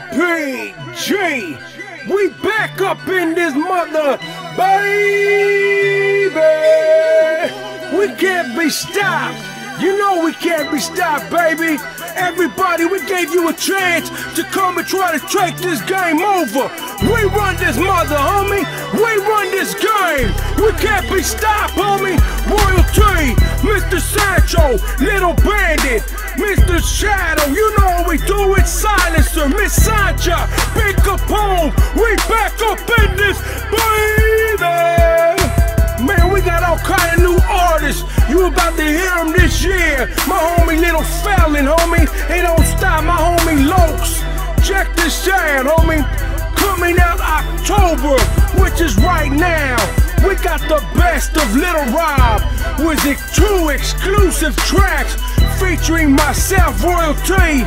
LPG. We back up in this mother, baby. We can't be stopped. You know we can't be stopped, baby. Everybody, we gave you a chance to come and try to take this game over. We run this mother, homie. We run this game. We can't be stopped, homie. Royalty, Mr. Sancho, Little Bandit, Mr. Shadow. You know we do. It's Silencer, Miss Sancha, Big Capone. We back up in this, baby. Man, we got all kind of new artists. You about to hear them this year. My homie Little Fallon, homie. They don't stop. My homie Lokes. Check this out, homie. Coming out October, which is right now. We got the best of Little Rob with two exclusive tracks featuring myself, Royalty.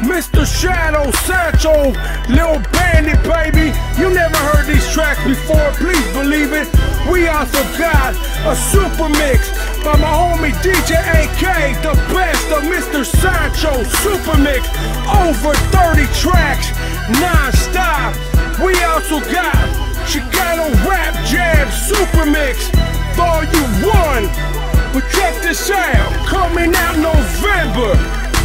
Mr. Shadow Sancho, Lil Bandit, baby. You never heard these tracks before, please believe it. We also got a super mix by my homie DJ AK, the best of Mr. Sancho Super Mix. Over 30 tracks, non-stop. We also got Chicano Rap Jam Super Mix, Volume 1. But check this out, coming out November.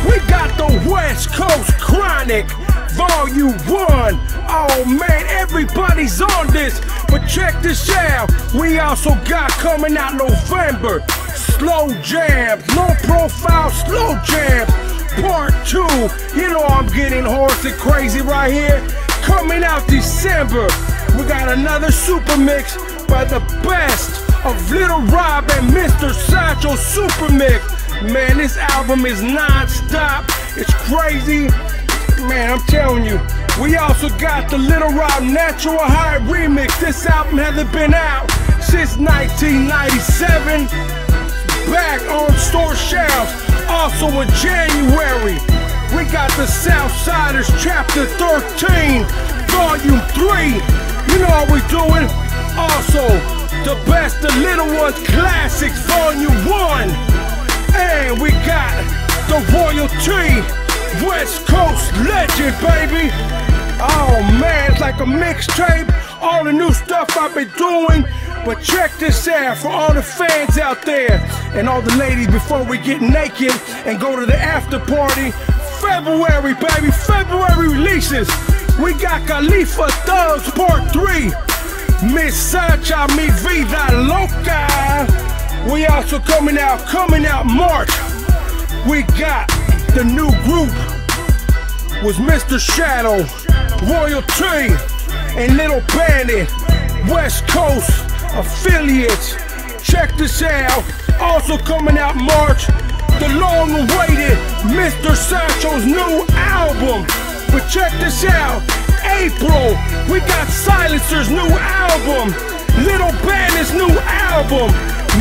We got the West Coast Chronic, Volume 1. Oh man, everybody's on this. But check this out, we also got coming out November. Slow jam, low profile slow jam. Part 2. You know I'm getting hoarse and crazy right here. Coming out December. We got another super mix by the best of Little Rob and Mr. Sancho Super Mix. Man, this album is non-stop. It's crazy. Man, I'm telling you. We also got the Little Rob Natural High remix. This album hasn't been out since 1997. Back on store shelves. Also in January, we got the Southsiders Chapter 13, Volume 3. You know how we doing. Also, the best of Little Ones Classics, Volume 1. And we got the Royalty West Coast Legend, baby. Oh man, it's like a mixtape. All the new stuff I've been doing. But check this out for all the fans out there and all the ladies before we get naked and go to the after party. February, baby, February releases. We got Khalifa Thugs Part 3. Miss Sancha Mi Vida Loca. We also coming out, coming out March. We got the new group was Mr. Shadow, Royalty, and Little Bandit, West Coast affiliates. Check this out. Also coming out March, the long-awaited Mr. Sancho's new album. But check this out. April, we got Silencer's new album. Little Bandit's new album.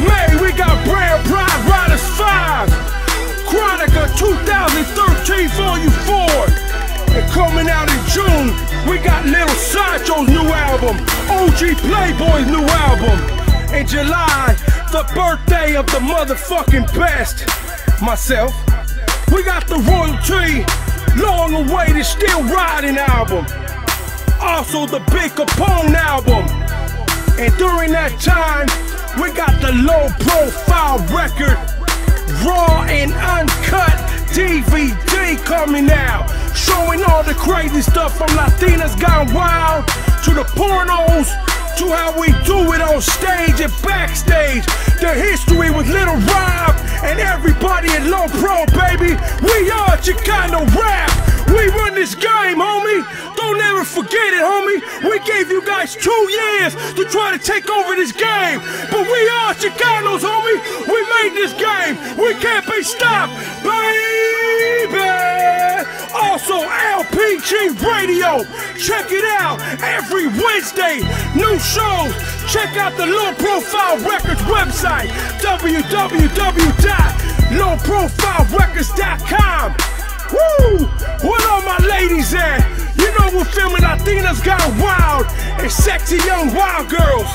May, we got Brown Pride Riders 5. Chronica 2013 Volume 4. And coming out in June, we got Little Sancho's new album, OG Playboy's new album. In July, the birthday of the motherfucking best, myself. We got the Royalty, long awaited, still riding album. Also the Big Capone album. And during that time, we got the low profile record, raw and uncut DVD coming out, showing all the crazy stuff from Latinas Gone Wild to the pornos to how we do it on stage and backstage. The history with Little Rob and everybody at Low Pro, baby. We are Chicano Rap. We run this game, homie. Don't ever forget it, homie. We gave you guys two years to try to take over this game. But we are Chicanos, homie. We made this game. We can't be stopped, baby. LPG Radio. Check it out every Wednesday. New shows. Check out the Low Profile Records website, www.lowprofilerecords.com. Woo! Where all my ladies at? You know we're filming Latinas Gone Wild and sexy young wild girls.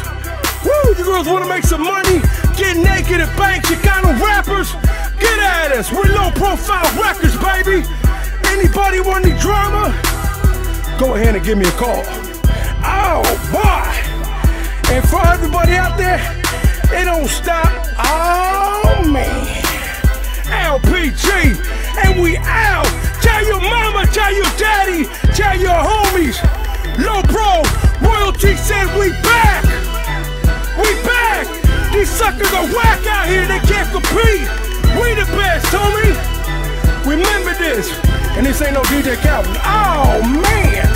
Woo! You girls wanna make some money? Get naked and bang Chicano rappers? Get at us! We're low profile records, baby! Anybody want any drama? go ahead and give me a call. Oh boy! And for everybody out there, it don't stop. Oh man. LPG, and we out. Tell your mama, tell your daddy, tell your homies. Low Pro, royalty said we back. We back. These suckers are whack out here, they can't compete. We the best, homie. Remember this. And this ain't no DJ Calvin. Oh man.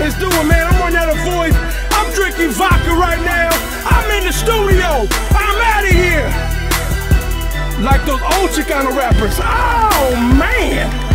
Let's do it, man. I'm running out of voice. I'm drinking vodka right now. I'm in the studio. I'm out of here. Like those old Chicano rappers. Oh man.